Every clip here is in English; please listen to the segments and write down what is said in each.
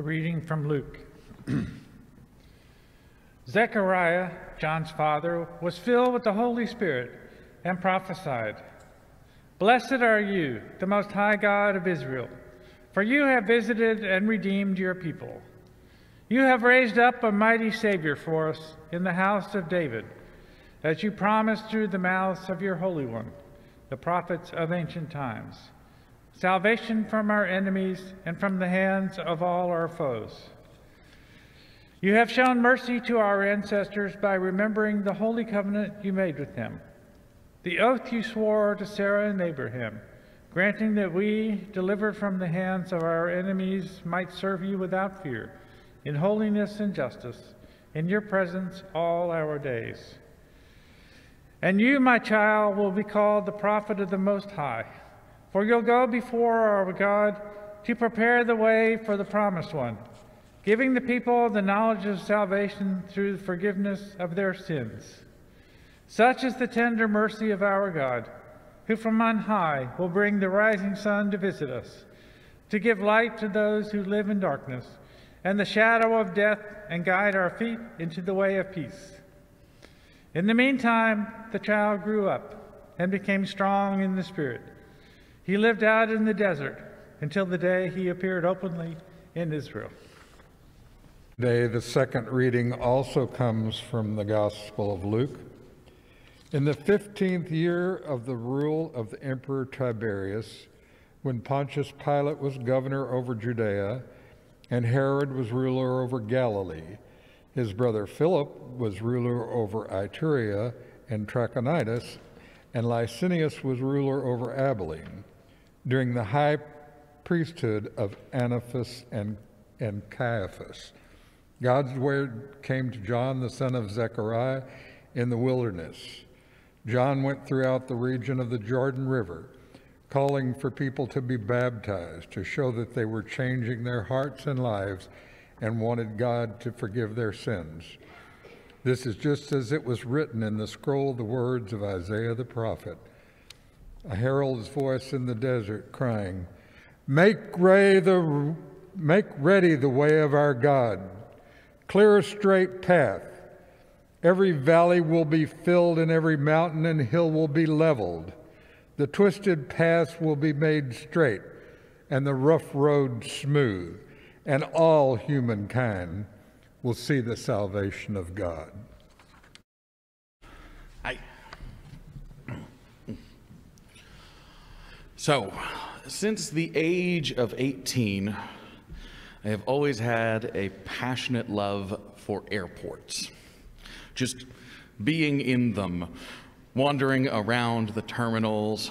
A reading from Luke. Zechariah, John's father, was filled with the Holy Spirit and prophesied Blessed are you, the Most High God of Israel, for you have visited and redeemed your people. You have raised up a mighty Savior for us in the house of David, as you promised through the mouths of your Holy One, the prophets of ancient times salvation from our enemies and from the hands of all our foes. You have shown mercy to our ancestors by remembering the holy covenant you made with them, the oath you swore to Sarah and Abraham, granting that we, delivered from the hands of our enemies, might serve you without fear, in holiness and justice, in your presence all our days. And you, my child, will be called the prophet of the Most High for you'll go before our God to prepare the way for the promised one, giving the people the knowledge of salvation through the forgiveness of their sins. Such is the tender mercy of our God, who from on high will bring the rising sun to visit us, to give light to those who live in darkness and the shadow of death, and guide our feet into the way of peace. In the meantime, the child grew up and became strong in the Spirit he lived out in the desert until the day he appeared openly in Israel. Today, the second reading also comes from the Gospel of Luke. In the 15th year of the rule of the Emperor Tiberius, when Pontius Pilate was governor over Judea and Herod was ruler over Galilee, his brother Philip was ruler over Iturea and Trachonitis, and Lysanias was ruler over Abilene during the high priesthood of Annas and, and Caiaphas. God's word came to John, the son of Zechariah, in the wilderness. John went throughout the region of the Jordan River, calling for people to be baptized to show that they were changing their hearts and lives and wanted God to forgive their sins. This is just as it was written in the scroll, the words of Isaiah the prophet a herald's voice in the desert crying, Make ready the, make ready the way of our God, clear a straight path. Every valley will be filled, and every mountain and hill will be leveled. The twisted paths will be made straight, and the rough road smooth, and all humankind will see the salvation of God. So, since the age of 18, I have always had a passionate love for airports. Just being in them, wandering around the terminals,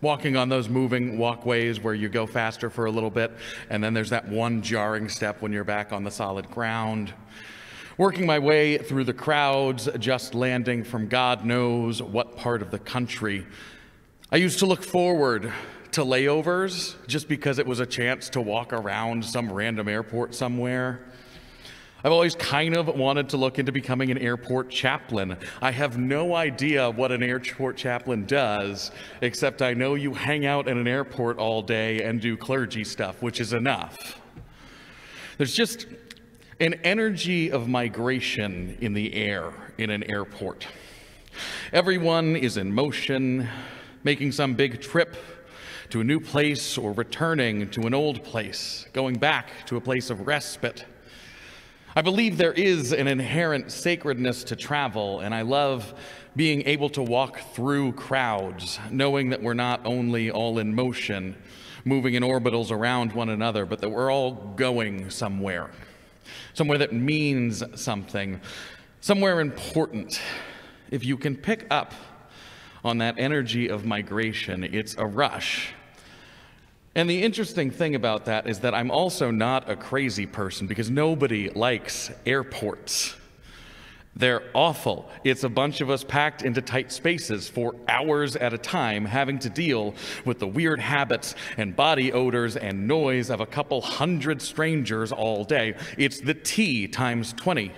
walking on those moving walkways where you go faster for a little bit, and then there's that one jarring step when you're back on the solid ground. Working my way through the crowds, just landing from God knows what part of the country I used to look forward to layovers just because it was a chance to walk around some random airport somewhere. I've always kind of wanted to look into becoming an airport chaplain. I have no idea what an airport chaplain does, except I know you hang out in an airport all day and do clergy stuff, which is enough. There's just an energy of migration in the air in an airport. Everyone is in motion, making some big trip to a new place or returning to an old place, going back to a place of respite. I believe there is an inherent sacredness to travel, and I love being able to walk through crowds, knowing that we're not only all in motion, moving in orbitals around one another, but that we're all going somewhere, somewhere that means something, somewhere important. If you can pick up on that energy of migration. It's a rush. And the interesting thing about that is that I'm also not a crazy person because nobody likes airports. They're awful. It's a bunch of us packed into tight spaces for hours at a time, having to deal with the weird habits and body odors and noise of a couple hundred strangers all day. It's the T times 20.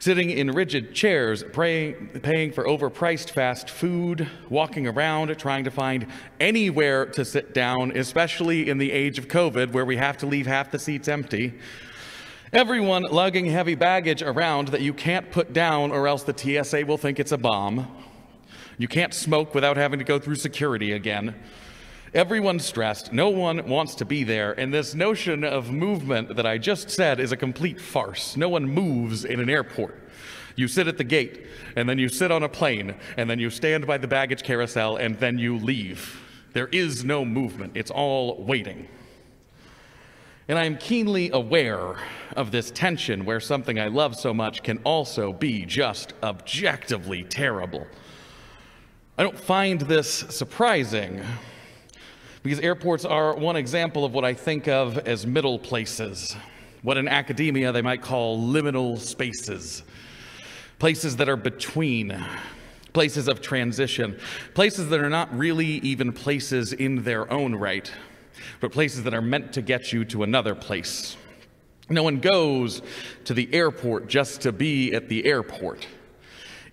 Sitting in rigid chairs, praying, paying for overpriced fast food, walking around trying to find anywhere to sit down, especially in the age of COVID where we have to leave half the seats empty. Everyone lugging heavy baggage around that you can't put down or else the TSA will think it's a bomb. You can't smoke without having to go through security again. Everyone's stressed. No one wants to be there. And this notion of movement that I just said is a complete farce. No one moves in an airport. You sit at the gate, and then you sit on a plane, and then you stand by the baggage carousel, and then you leave. There is no movement, it's all waiting. And I am keenly aware of this tension where something I love so much can also be just objectively terrible. I don't find this surprising because airports are one example of what I think of as middle places, what in academia they might call liminal spaces, places that are between, places of transition, places that are not really even places in their own right, but places that are meant to get you to another place. No one goes to the airport just to be at the airport.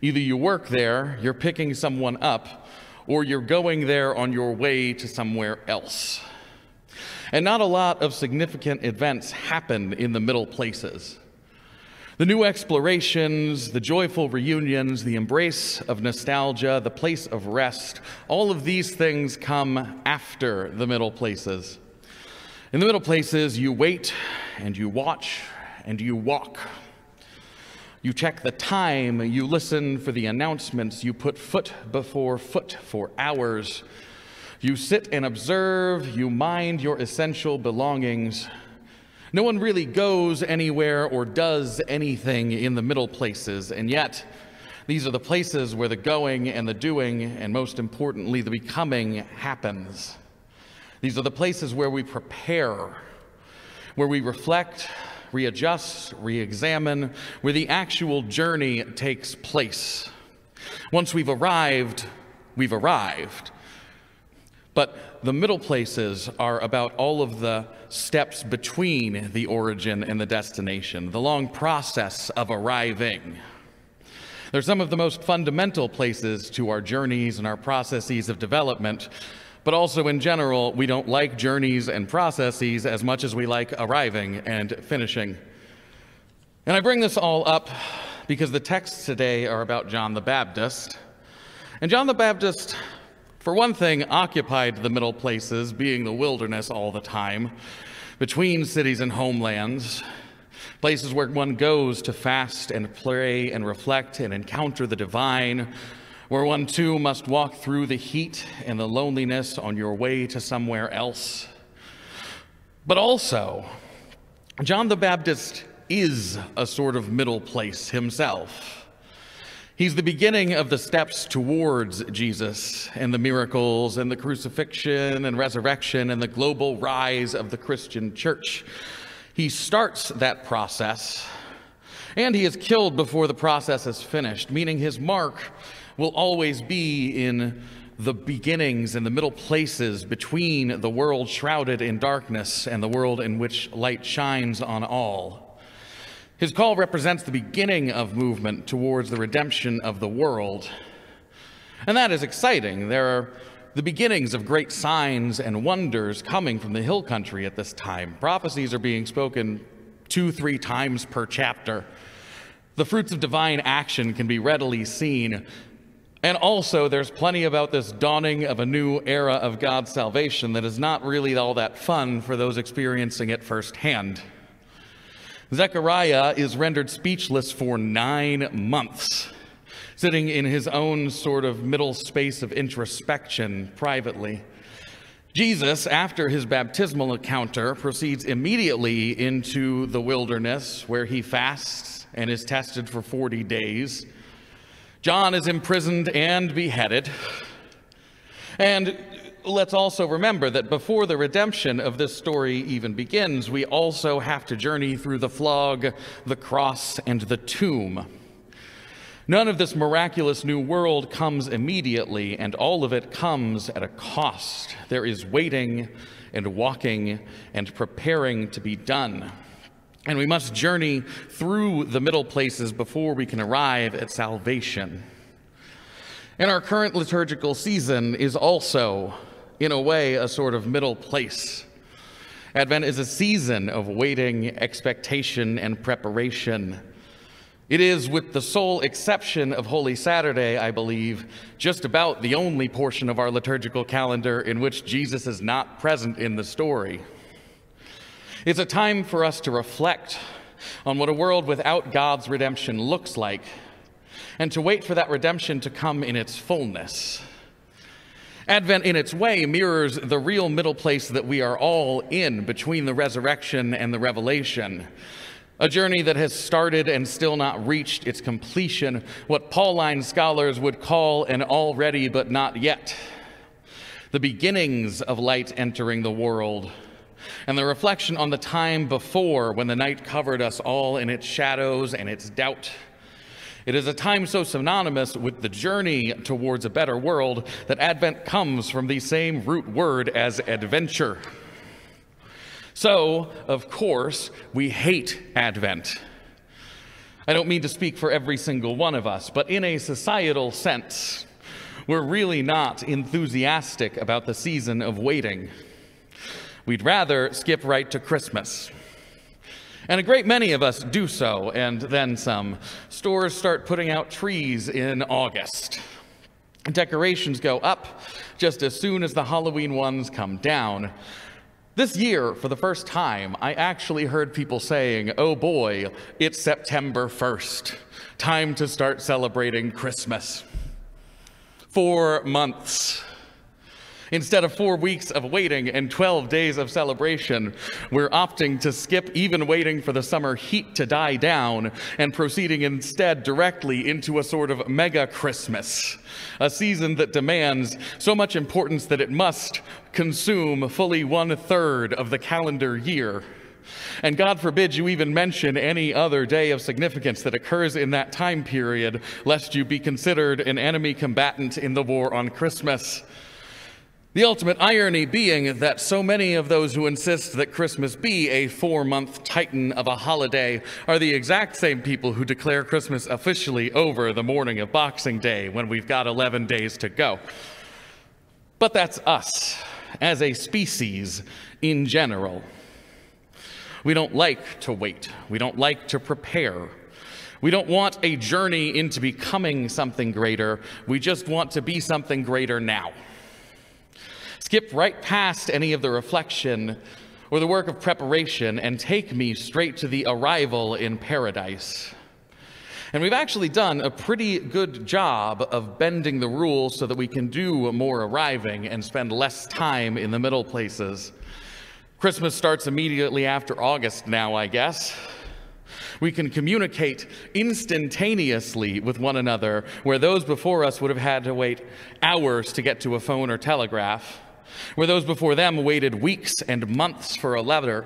Either you work there, you're picking someone up, or you're going there on your way to somewhere else. And not a lot of significant events happen in the middle places. The new explorations, the joyful reunions, the embrace of nostalgia, the place of rest, all of these things come after the middle places. In the middle places, you wait and you watch and you walk. You check the time, you listen for the announcements, you put foot before foot for hours. You sit and observe, you mind your essential belongings. No one really goes anywhere or does anything in the middle places, and yet these are the places where the going and the doing, and most importantly, the becoming happens. These are the places where we prepare, where we reflect, readjust, re examine, where the actual journey takes place. Once we've arrived, we've arrived. But the middle places are about all of the steps between the origin and the destination, the long process of arriving. They're some of the most fundamental places to our journeys and our processes of development but also in general, we don't like journeys and processes as much as we like arriving and finishing. And I bring this all up because the texts today are about John the Baptist. And John the Baptist, for one thing, occupied the middle places, being the wilderness all the time, between cities and homelands, places where one goes to fast and pray and reflect and encounter the divine, where one too must walk through the heat and the loneliness on your way to somewhere else. But also, John the Baptist is a sort of middle place himself. He's the beginning of the steps towards Jesus and the miracles and the crucifixion and resurrection and the global rise of the Christian church. He starts that process and he is killed before the process is finished, meaning his mark will always be in the beginnings and the middle places between the world shrouded in darkness and the world in which light shines on all. His call represents the beginning of movement towards the redemption of the world. And that is exciting. There are the beginnings of great signs and wonders coming from the hill country at this time. Prophecies are being spoken two, three times per chapter. The fruits of divine action can be readily seen and also, there's plenty about this dawning of a new era of God's salvation that is not really all that fun for those experiencing it firsthand. Zechariah is rendered speechless for nine months, sitting in his own sort of middle space of introspection privately. Jesus, after his baptismal encounter, proceeds immediately into the wilderness where he fasts and is tested for 40 days. John is imprisoned and beheaded. And let's also remember that before the redemption of this story even begins, we also have to journey through the flog, the cross, and the tomb. None of this miraculous new world comes immediately, and all of it comes at a cost. There is waiting and walking and preparing to be done. And we must journey through the middle places before we can arrive at salvation. And our current liturgical season is also, in a way, a sort of middle place. Advent is a season of waiting, expectation, and preparation. It is, with the sole exception of Holy Saturday, I believe, just about the only portion of our liturgical calendar in which Jesus is not present in the story. It's a time for us to reflect on what a world without God's redemption looks like and to wait for that redemption to come in its fullness. Advent, in its way, mirrors the real middle place that we are all in between the resurrection and the revelation. A journey that has started and still not reached its completion, what Pauline scholars would call an already but not yet. The beginnings of light entering the world, and the reflection on the time before when the night covered us all in its shadows and its doubt. It is a time so synonymous with the journey towards a better world that Advent comes from the same root word as adventure. So, of course, we hate Advent. I don't mean to speak for every single one of us, but in a societal sense, we're really not enthusiastic about the season of waiting. We'd rather skip right to Christmas. And a great many of us do so, and then some. Stores start putting out trees in August. Decorations go up just as soon as the Halloween ones come down. This year, for the first time, I actually heard people saying, oh boy, it's September 1st. Time to start celebrating Christmas. Four months Instead of four weeks of waiting and 12 days of celebration, we're opting to skip even waiting for the summer heat to die down and proceeding instead directly into a sort of mega Christmas, a season that demands so much importance that it must consume fully one third of the calendar year. And God forbid you even mention any other day of significance that occurs in that time period, lest you be considered an enemy combatant in the war on Christmas. The ultimate irony being that so many of those who insist that Christmas be a four month titan of a holiday are the exact same people who declare Christmas officially over the morning of Boxing Day when we've got 11 days to go. But that's us as a species in general. We don't like to wait, we don't like to prepare. We don't want a journey into becoming something greater, we just want to be something greater now. Skip right past any of the reflection or the work of preparation and take me straight to the arrival in paradise. And we've actually done a pretty good job of bending the rules so that we can do more arriving and spend less time in the middle places. Christmas starts immediately after August now, I guess. We can communicate instantaneously with one another, where those before us would have had to wait hours to get to a phone or telegraph where those before them waited weeks and months for a letter,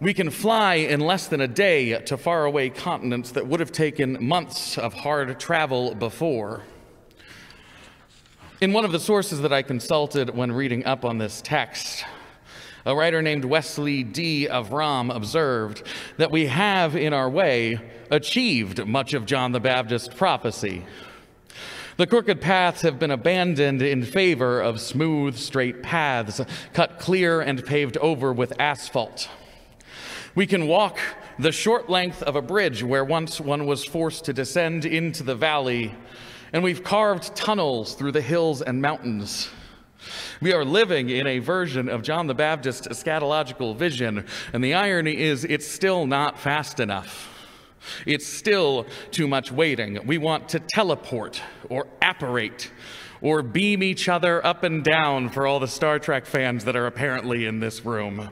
we can fly in less than a day to faraway continents that would have taken months of hard travel before. In one of the sources that I consulted when reading up on this text, a writer named Wesley D. Avram observed that we have, in our way, achieved much of John the Baptist's prophecy. The crooked paths have been abandoned in favor of smooth, straight paths, cut clear and paved over with asphalt. We can walk the short length of a bridge where once one was forced to descend into the valley, and we've carved tunnels through the hills and mountains. We are living in a version of John the Baptist's eschatological vision, and the irony is it's still not fast enough. It's still too much waiting. We want to teleport or apparate or beam each other up and down for all the Star Trek fans that are apparently in this room.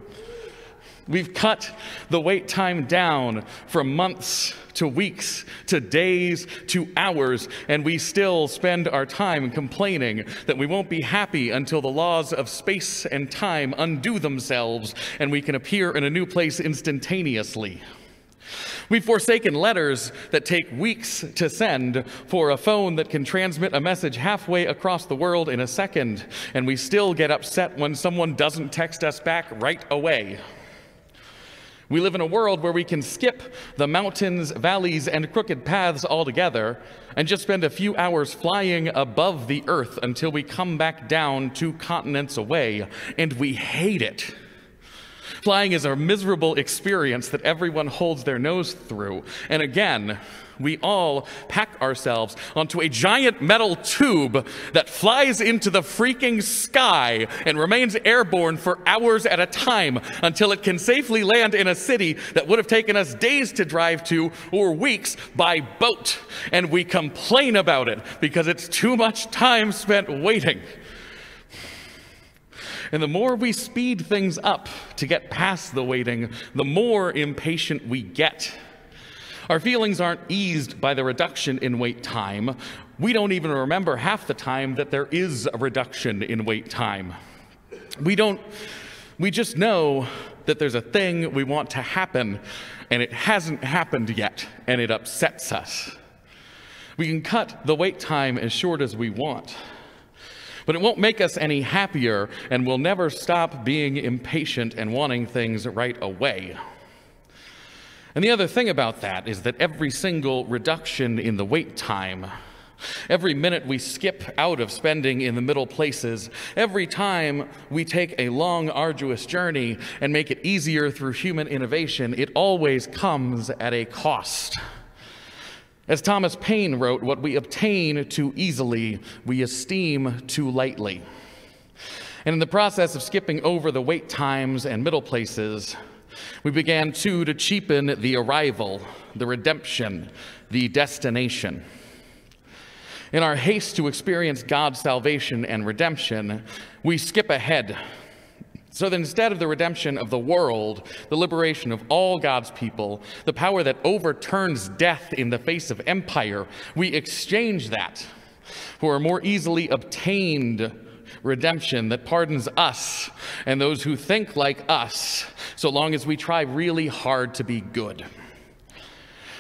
We've cut the wait time down from months to weeks to days to hours, and we still spend our time complaining that we won't be happy until the laws of space and time undo themselves and we can appear in a new place instantaneously. We've forsaken letters that take weeks to send for a phone that can transmit a message halfway across the world in a second, and we still get upset when someone doesn't text us back right away. We live in a world where we can skip the mountains, valleys, and crooked paths altogether and just spend a few hours flying above the earth until we come back down two continents away, and we hate it. Flying is a miserable experience that everyone holds their nose through. And again, we all pack ourselves onto a giant metal tube that flies into the freaking sky and remains airborne for hours at a time until it can safely land in a city that would have taken us days to drive to or weeks by boat. And we complain about it because it's too much time spent waiting. And the more we speed things up to get past the waiting, the more impatient we get. Our feelings aren't eased by the reduction in wait time. We don't even remember half the time that there is a reduction in wait time. We don't, we just know that there's a thing we want to happen and it hasn't happened yet and it upsets us. We can cut the wait time as short as we want, but it won't make us any happier and we'll never stop being impatient and wanting things right away. And the other thing about that is that every single reduction in the wait time, every minute we skip out of spending in the middle places, every time we take a long, arduous journey and make it easier through human innovation, it always comes at a cost. As Thomas Paine wrote, what we obtain too easily, we esteem too lightly. And in the process of skipping over the wait times and middle places, we began too to cheapen the arrival, the redemption, the destination. In our haste to experience God's salvation and redemption, we skip ahead. So that instead of the redemption of the world, the liberation of all God's people, the power that overturns death in the face of empire, we exchange that for a more easily obtained redemption that pardons us and those who think like us, so long as we try really hard to be good.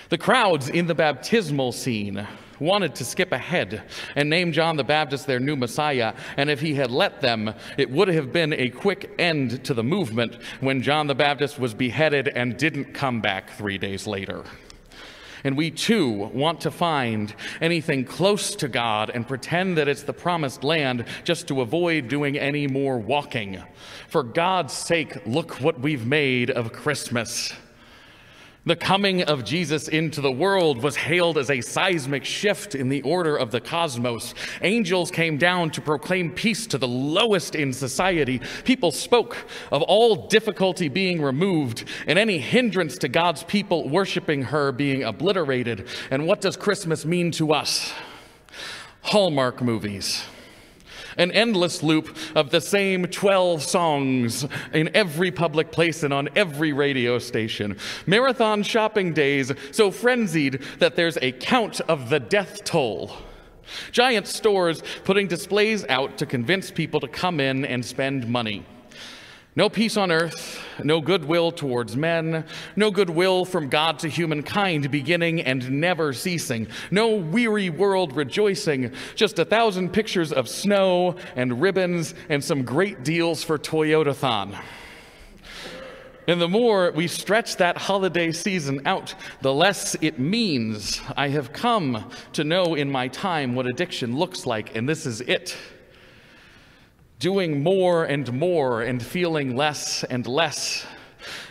The crowds in the baptismal scene wanted to skip ahead and name John the Baptist their new Messiah, and if he had let them, it would have been a quick end to the movement when John the Baptist was beheaded and didn't come back three days later. And we too want to find anything close to God and pretend that it's the promised land just to avoid doing any more walking. For God's sake, look what we've made of Christmas. The coming of Jesus into the world was hailed as a seismic shift in the order of the cosmos. Angels came down to proclaim peace to the lowest in society. People spoke of all difficulty being removed and any hindrance to God's people worshiping her being obliterated. And what does Christmas mean to us? Hallmark movies an endless loop of the same 12 songs in every public place and on every radio station. Marathon shopping days so frenzied that there's a count of the death toll. Giant stores putting displays out to convince people to come in and spend money. No peace on earth, no goodwill towards men, no goodwill from God to humankind beginning and never ceasing, no weary world rejoicing, just a thousand pictures of snow and ribbons and some great deals for Toyotathon. And the more we stretch that holiday season out, the less it means. I have come to know in my time what addiction looks like, and this is it doing more and more and feeling less and less.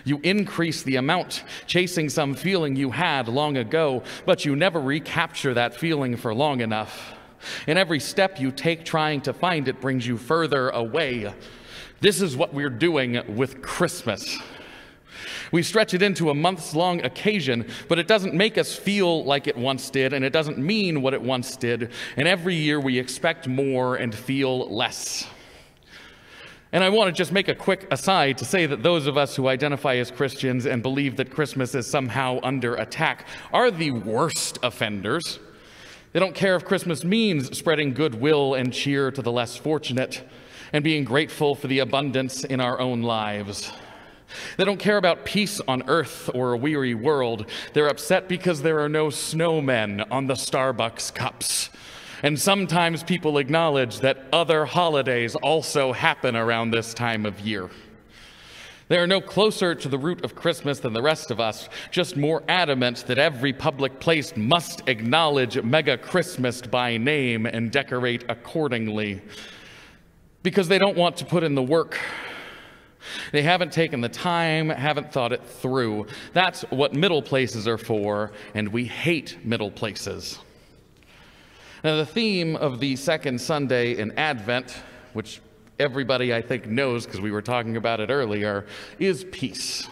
You increase the amount, chasing some feeling you had long ago, but you never recapture that feeling for long enough. And every step you take trying to find it brings you further away. This is what we're doing with Christmas. We stretch it into a months long occasion, but it doesn't make us feel like it once did, and it doesn't mean what it once did. And every year we expect more and feel less. And I want to just make a quick aside to say that those of us who identify as Christians and believe that Christmas is somehow under attack are the worst offenders. They don't care if Christmas means spreading goodwill and cheer to the less fortunate and being grateful for the abundance in our own lives. They don't care about peace on earth or a weary world. They're upset because there are no snowmen on the Starbucks cups. And sometimes people acknowledge that other holidays also happen around this time of year. They are no closer to the root of Christmas than the rest of us, just more adamant that every public place must acknowledge Mega Christmas by name and decorate accordingly. Because they don't want to put in the work. They haven't taken the time, haven't thought it through. That's what middle places are for, and we hate middle places. Now, the theme of the second Sunday in Advent, which everybody I think knows because we were talking about it earlier, is peace.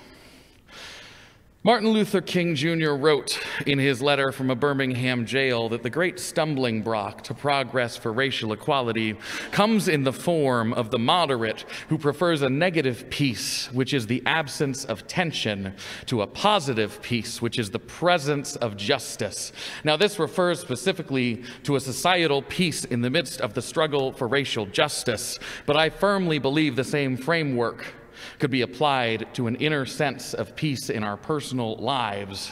Martin Luther King Jr. wrote in his letter from a Birmingham jail that the great stumbling block to progress for racial equality comes in the form of the moderate who prefers a negative peace, which is the absence of tension, to a positive peace, which is the presence of justice. Now, this refers specifically to a societal peace in the midst of the struggle for racial justice, but I firmly believe the same framework could be applied to an inner sense of peace in our personal lives.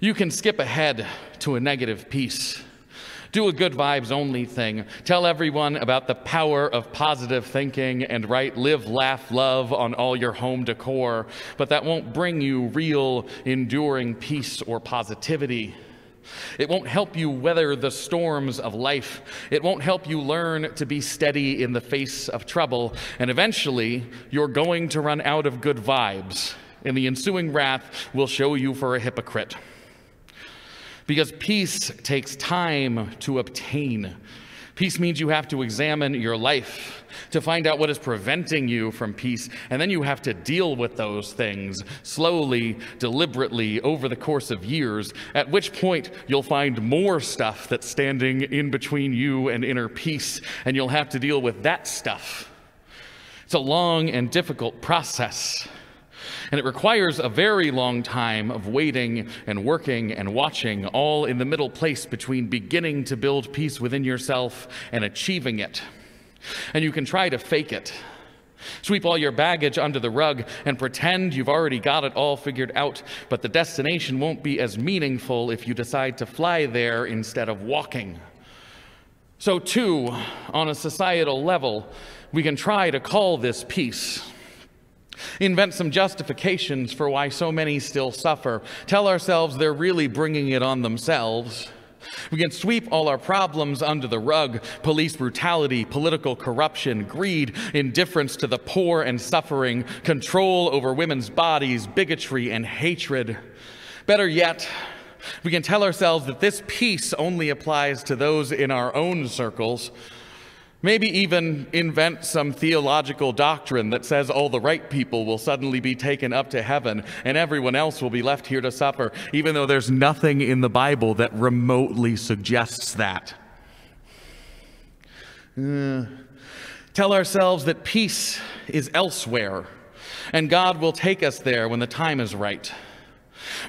You can skip ahead to a negative peace. Do a good vibes only thing. Tell everyone about the power of positive thinking and write live, laugh, love on all your home decor, but that won't bring you real, enduring peace or positivity. It won't help you weather the storms of life. It won't help you learn to be steady in the face of trouble. And eventually, you're going to run out of good vibes, and the ensuing wrath will show you for a hypocrite. Because peace takes time to obtain. Peace means you have to examine your life to find out what is preventing you from peace, and then you have to deal with those things slowly, deliberately, over the course of years, at which point you'll find more stuff that's standing in between you and inner peace, and you'll have to deal with that stuff. It's a long and difficult process. And it requires a very long time of waiting and working and watching, all in the middle place between beginning to build peace within yourself and achieving it. And you can try to fake it. Sweep all your baggage under the rug and pretend you've already got it all figured out, but the destination won't be as meaningful if you decide to fly there instead of walking. So, too, on a societal level, we can try to call this peace invent some justifications for why so many still suffer, tell ourselves they're really bringing it on themselves. We can sweep all our problems under the rug police brutality, political corruption, greed, indifference to the poor and suffering, control over women's bodies, bigotry, and hatred. Better yet, we can tell ourselves that this peace only applies to those in our own circles Maybe even invent some theological doctrine that says all the right people will suddenly be taken up to heaven and everyone else will be left here to suffer, even though there's nothing in the Bible that remotely suggests that. Uh, tell ourselves that peace is elsewhere and God will take us there when the time is right.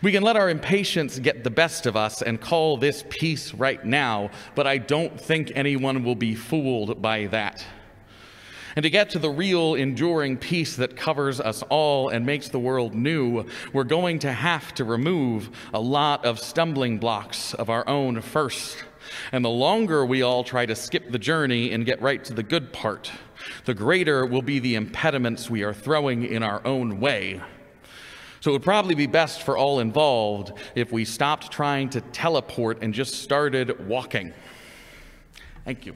We can let our impatience get the best of us and call this peace right now, but I don't think anyone will be fooled by that. And to get to the real enduring peace that covers us all and makes the world new, we're going to have to remove a lot of stumbling blocks of our own first. And the longer we all try to skip the journey and get right to the good part, the greater will be the impediments we are throwing in our own way. So it would probably be best for all involved if we stopped trying to teleport and just started walking. Thank you.